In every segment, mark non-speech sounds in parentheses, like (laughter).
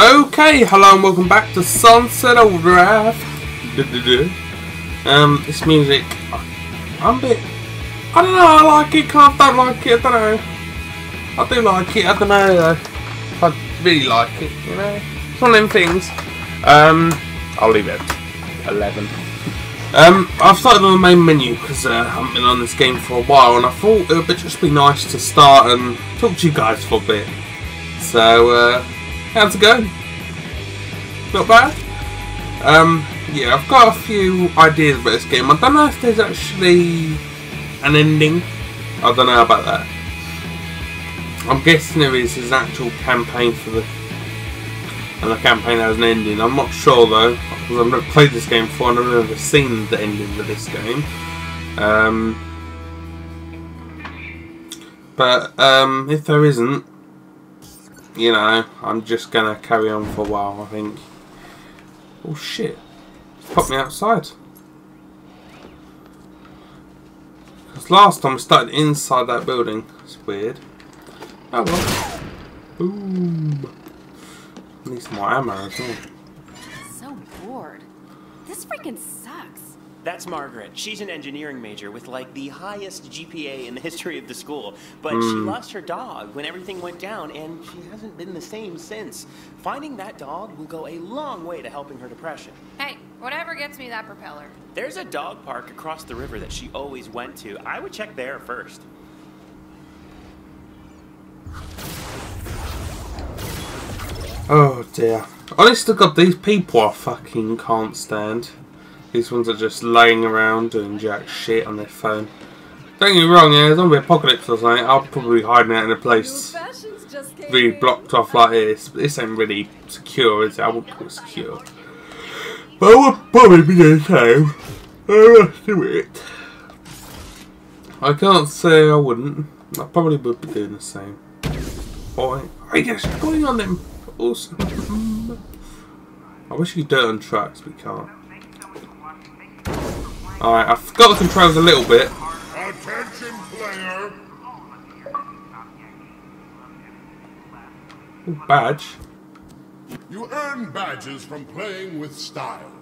Okay, hello and welcome back to Sunset Overdrive. um, this music, I'm a bit, I don't know, I like it, can't, don't like it, I don't know. I do like it, I don't know though. I really like it, you know. It's one of them things. Um, I'll leave it at 11. Um, I've started on the main menu because uh, I haven't been on this game for a while and I thought it would just be nice to start and talk to you guys for a bit. So, uh, how's it going? Not bad? Um, yeah, I've got a few ideas about this game. I don't know if there's actually an ending. I don't know about that. I'm guessing there is an actual campaign for the and the campaign has an ending. I'm not sure though, because I've never played this game before and I've never seen the ending of this game. Um, but um, if there isn't, you know, I'm just gonna carry on for a while. I think. Oh shit! Popped me outside. Because last time we started inside that building. It's weird. Oh well. Boom. Needs more ammo as well. So bored. This freaking. That's Margaret. She's an engineering major with like the highest GPA in the history of the school. But she Hmm. lost her dog when everything went down, and she hasn't been the same since. Finding that dog will go a long way to helping her depression. Hey, whatever gets me that propeller. There's a dog park across the river that she always went to. I would check there first. Oh dear. I Honestly, God, these people I fucking can't stand. These ones are just laying around doing jack shit on their phone. Don't get me wrong, yeah, zombie apocalypse or something, I'll probably be hiding out in a place really blocked off like this. But this ain't really secure, is it? I wouldn't call it secure. But I would probably be the same. I must do it. I can't say I wouldn't. I probably would be doing the same. Boy, I guess going on them. Awesome. I wish you could do it on tracks, but you can't. Alright, I've got the controls a little bit. Attention, player! Ooh, badge. You earn badges from playing with style.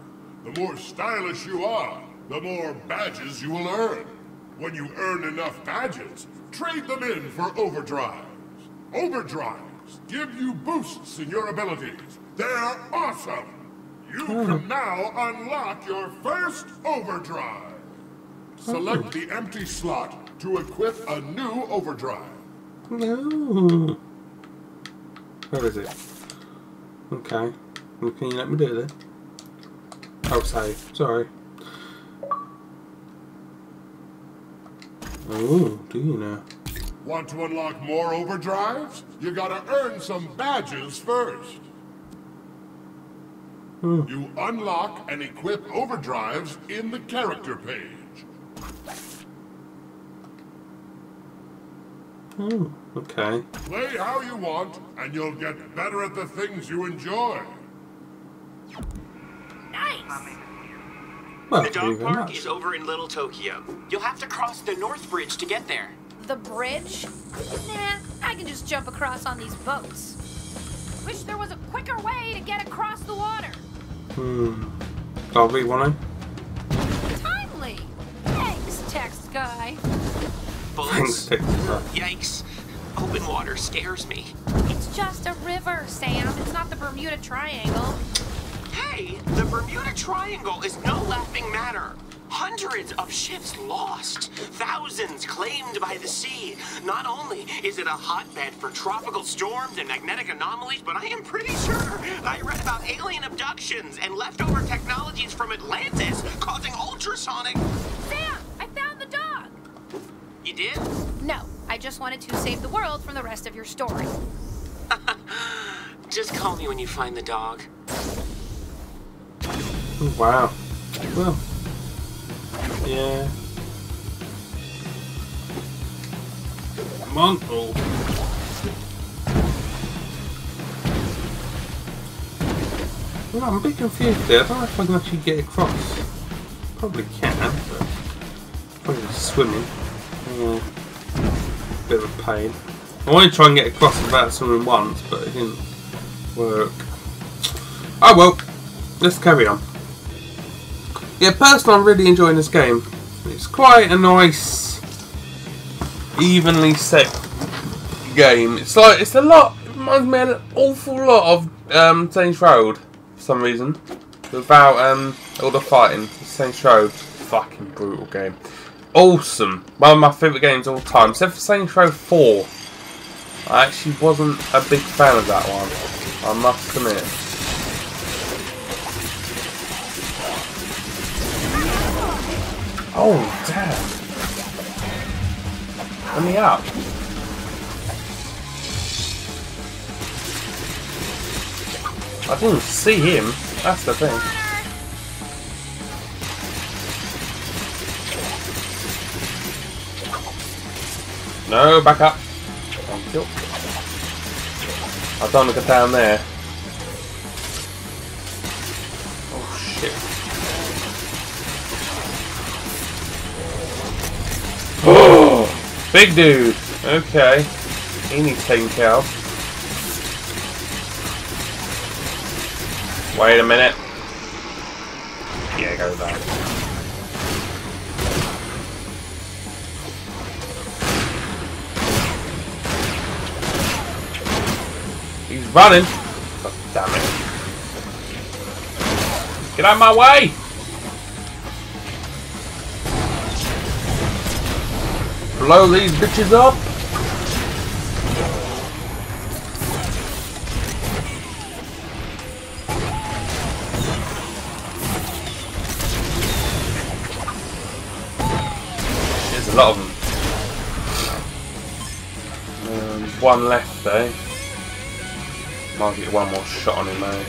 The more stylish you are, the more badges you will earn. When you earn enough badges, trade them in for overdrives. Overdrives give you boosts in your abilities. They're awesome! You can now unlock your first overdrive. Select the empty slot to equip a new overdrive. No. Where is it? Okay. Well, Can you let me do this? Oh, save. Sorry. Oh, do you know? Want to unlock more overdrives? You gotta earn some badges first. Hmm. You unlock and equip overdrives in the character page. Oh, okay. Play how you want, and you'll get better at the things you enjoy. Nice! Well, The dog park much. is over in Little Tokyo. You'll have to cross the North Bridge to get there. The bridge? Nah, I can just jump across on these boats. Wish there was a quicker way to get across the water. Hmm. I'll be one. Timely! Thanks, text guy. Thanks, Bullets. Texas. Yikes. Open water scares me. It's just a river, Sam. It's not the Bermuda Triangle. Hey, the Bermuda Triangle is no laughing matter. Hundreds of ships lost, thousands claimed by the sea. Not only is it a hotbed for tropical storms and magnetic anomalies, but I am pretty sure I read about alien abductions and leftover technologies from Atlantis causing ultrasonic. Sam, I found the dog! You did? No, I just wanted to save the world from the rest of your story. (laughs) Just call me when you find the dog. Oh, wow. Well. Yeah. Come on. Well, I'm a bit confused there. I don't know if I can actually get across. Probably can, but probably swimming. Yeah. Bit of a pain. I want to try and get across without swimming once, but it didn't work. Oh well, let's carry on. Yeah, personally, I'm really enjoying this game. It's quite a nice, evenly set game. It's like it's a lot. It reminds me an awful lot of um, Saints Row for some reason. Without um, all the fighting, Saints Row, fucking brutal game. Awesome, one of my favourite games of all time. Except for Saints Row 4, I actually wasn't a big fan of that one. I must admit. Oh, damn. Let me out. I didn't see him. That's the thing. No, back up. You. I don't go down there. Oh, (gasps) big dude. Okay. He needs taken care of. Wait a minute. Yeah, go back. He's running. God damn it. Get out of my way! Blow these bitches up. There's a lot of them. Um, one left though. Might get one more shot on him though.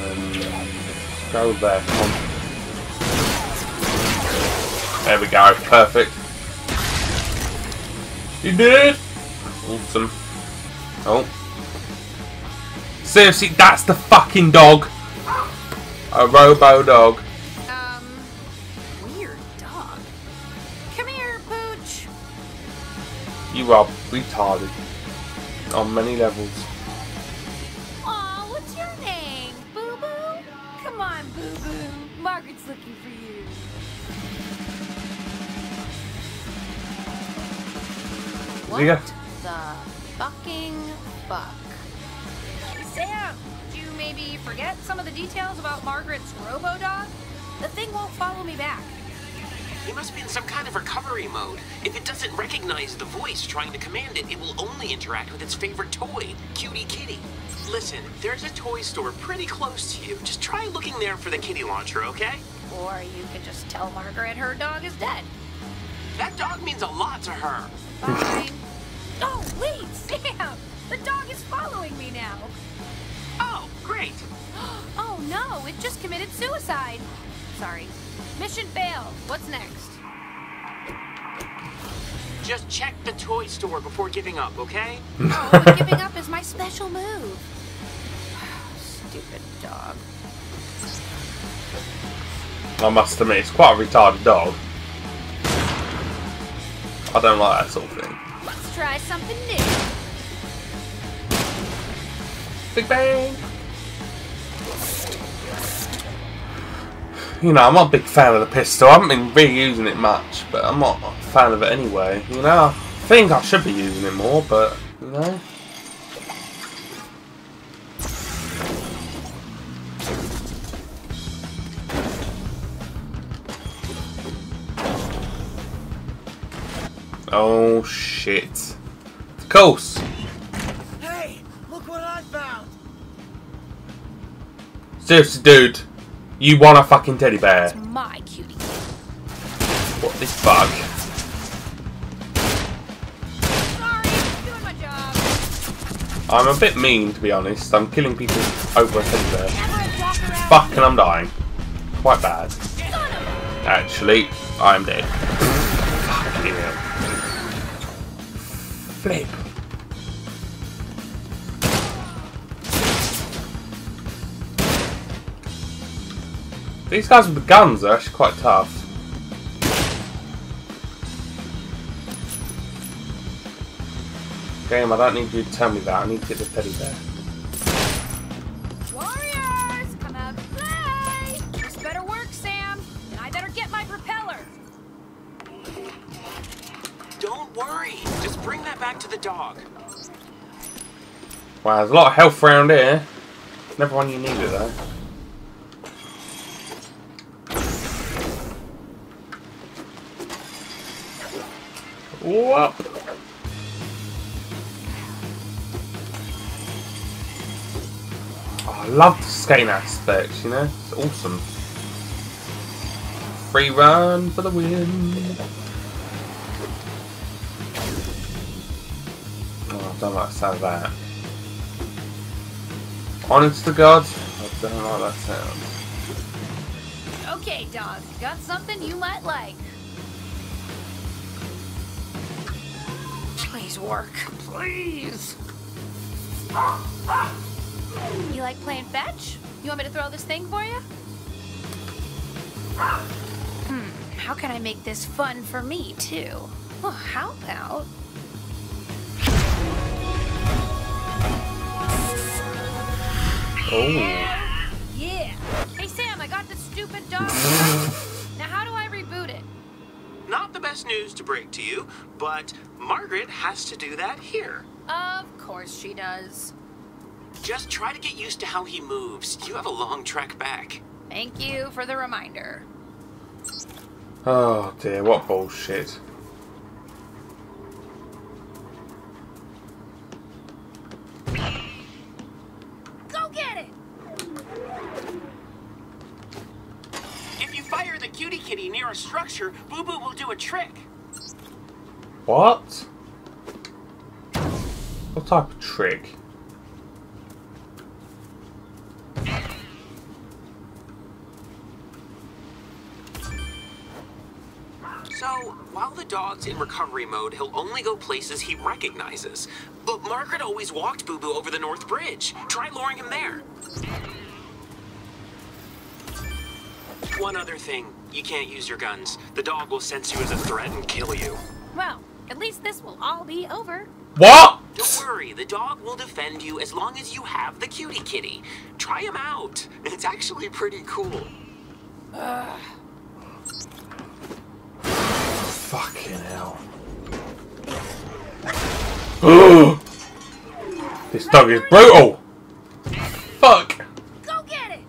Um, go there. There we go, perfect. You did it! Awesome. Oh. Seriously, that's the fucking dog! A robo dog. Um, weird dog. Come here, Pooch. You are retarded. On many levels. What Yeah. the fucking fuck? Sam, did you maybe forget some of the details about Margaret's robo-dog? The thing won't follow me back. He must be in some kind of recovery mode. If it doesn't recognize the voice trying to command it, it will only interact with its favorite toy, Cutie Kitty. Listen, there's a toy store pretty close to you. Just try looking there for the kitty launcher, okay? Or you could just tell Margaret her dog is dead. That dog means a lot to her. Fine. Wait, Sam! The dog is following me now. Oh, great. (gasps) Oh no, it just committed suicide. Sorry. Mission failed. What's next? Just check the toy store before giving up, okay? (laughs) Oh, but giving up is my special move. (sighs) Stupid dog. I must admit, it's quite a retarded dog. I don't like that sort of thing. Let's try something new. Big Bang! You know, I'm not a big fan of the pistol. I haven't been really using it much, but I'm not a fan of it anyway. You know, I think I should be using it more, but, you know. Oh shit. Of course. Hey, look what I found! Seriously, dude. You want a fucking teddy bear. It's my cutie. What this bug? Sorry, doing my. I'm a bit mean, to be honest. I'm killing people over a teddy bear. Never walk around. Fuck, and I'm dying. Quite bad. Son of a- Actually, I'm dead. These guys with the guns are actually quite tough. Game, I don't need you to tell me that. I need to get the teddy bear. Wow, there's a lot of health around here. Never one you need it though. Whoop! Oh, I love the skating aspect, you know? It's awesome. Free run for the win. Oh, I don't like the sound of that. Honest to God, I don't like that sound. Okay, dog. Got something you might like. Please work. Please. You like playing fetch? You want me to throw this thing for you? Hmm. How can I make this fun for me, too? Well, how about... Oh. Yeah. Hey, Sam, I got this stupid dog. (laughs) now, how do I reboot it? Not the best news to break to you, but Margaret has to do that here. Of course she does. Just try to get used to how he moves. You have a long trek back. Thank you for the reminder. Oh dear, what bullshit. Go get it! If you fire the cutie kitty near a structure, Boo Boo will do a trick. What? What type of trick? So, while the dog's in recovery mode, he'll only go places he recognizes. But Margaret always walked Boo Boo over the North Bridge. Try luring him there. One other thing. You can't use your guns. The dog will sense you as a threat and kill you. Well, at least this will all be over. What? Don't worry, the dog will defend you as long as you have the cutie kitty. Try him out. It's actually pretty cool. Fucking hell. (gasps) this dog is brutal! Fuck! Go get it!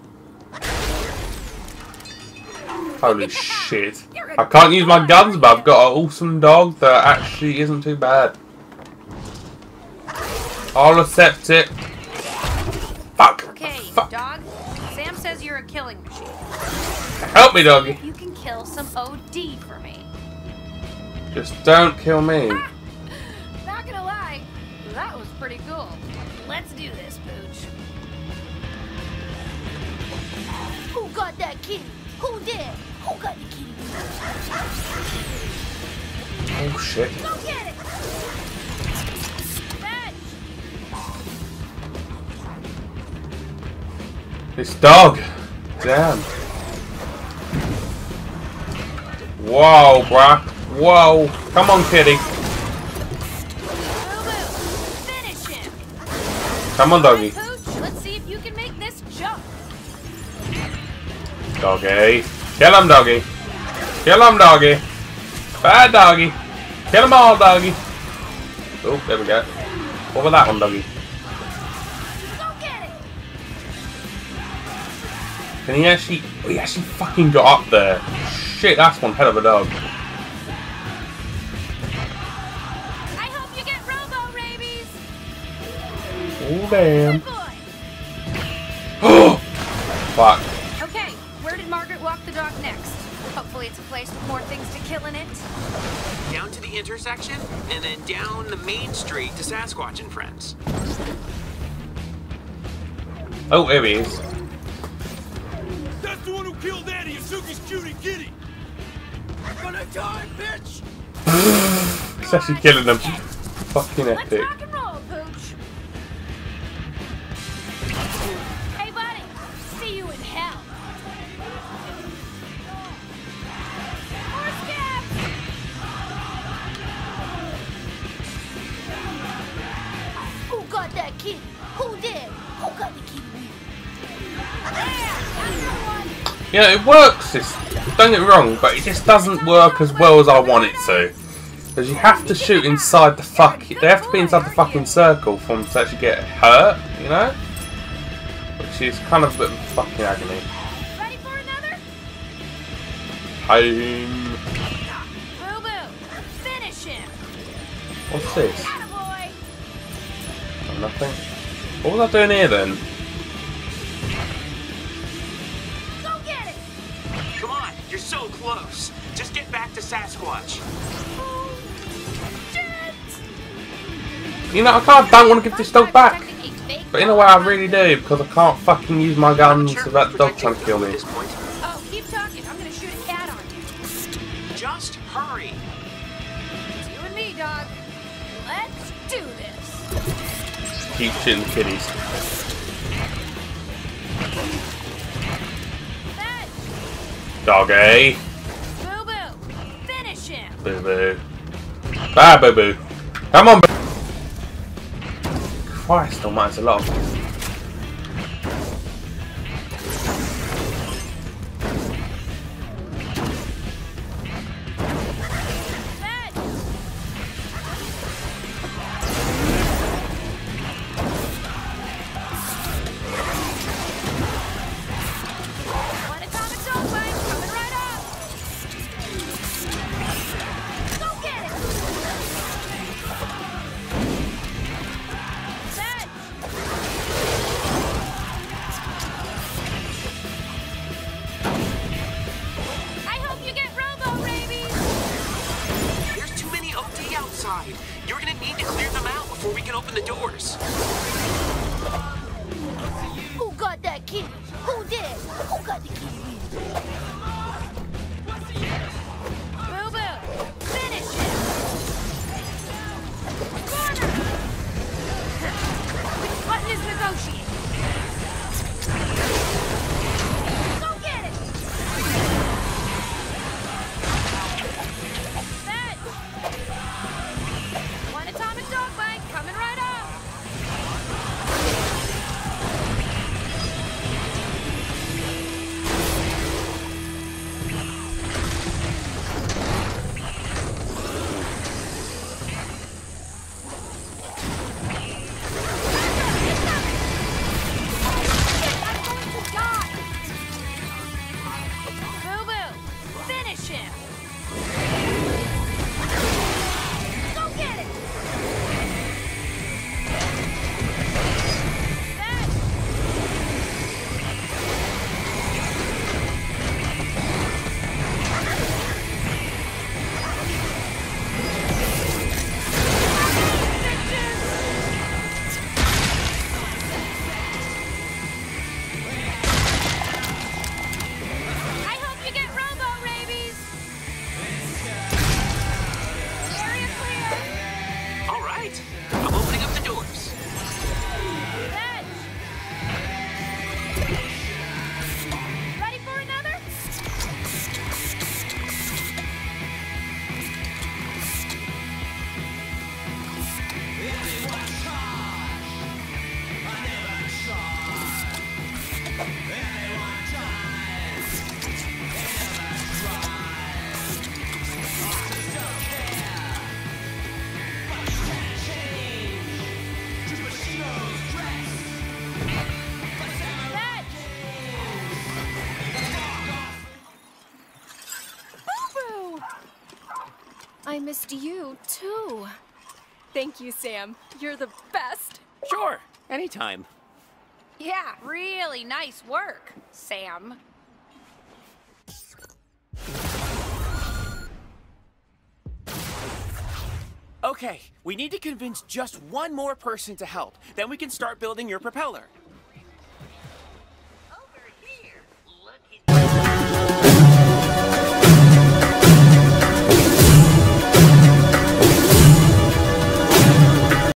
Holy shit. I can't use my guns, but I've got an awesome dog that actually isn't too bad. I'll accept it. Fuck! Okay, Fuck. dog. Sam says you're a killing machine. Help me, doggy. You can kill some OD for me. Just don't kill me. Ah! Not gonna lie, that was pretty cool. Let's do this, Pooch. Who got that kitty? Who did? Who got the kitty? Oh shit. Go get it! Fetch! This dog. Damn. Whoa, bruh. Whoa. Come on, kitty. Boo Boo! Finish him! Come on, doggy. Let's see if you can make this jump. Doggy. Kill him, doggy. Kill him, doggy. Bad doggy. Kill them all, doggy. Oh, there we go. What about that one, doggy? Go get it! Can he actually... Oh, he actually fucking got up there. Shit, that's one hell of a dog. I hope you get robo rabies! Oh, damn. Oh! (gasps) Fuck. Okay, where did Margaret walk the dog next? Hopefully it's a place with more things to kill in it. Down to the intersection, and then down the main street to Sasquatch and Friends. Oh, here he is. That's the one who killed Eddie, Yasuki's cutie kitty! Gonna die, bitch! (laughs) He's actually killing them. Fucking Let's epic. Yeah, it works. It's, don't get me wrong, but it just doesn't work as well as I want it to. Because you have to shoot inside the fuck. They have to be inside the fucking circle for them to actually get hurt. You know, which is kind of a bit of fucking agony. Ready for another? Home. Boo boo. Finish him. What's this? Oh, nothing. What was I doing here then? Close. Just get back to Sasquatch. Oh. You know, I kind of don't want to give this dog back. But in a way, I really do, because I can't fucking use my guns Sure, without the dog protecting trying to kill me. at this point. Oh, keep talking. I'm gonna shoot a cat on you. Just hurry. It's you and me, dog. Let's do this. Keep shooting the kitties. Fetch. Doggy. Boo boo. Bye, boo boo. Come on, boo. Christ almighty, a lot of is negotiate? Boo, I missed you, too. Thank you, Sam. You're the best. Sure, anytime. Yeah, really nice work, Sam. Okay, we need to convince just one more person to help. Then we can start building your propeller.